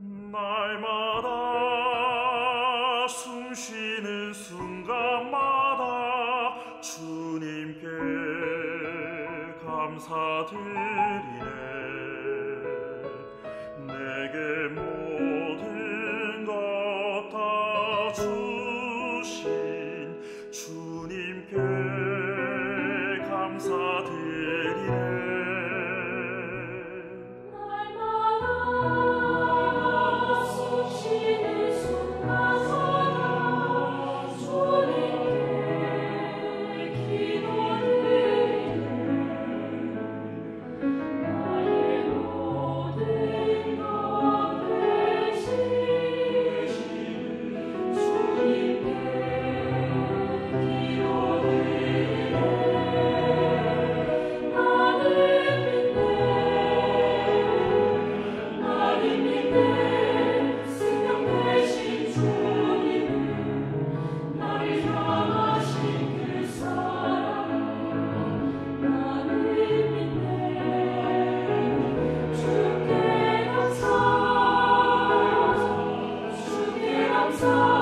날마다 숨 쉬는 순간마다 주님께 감사드립니다. song.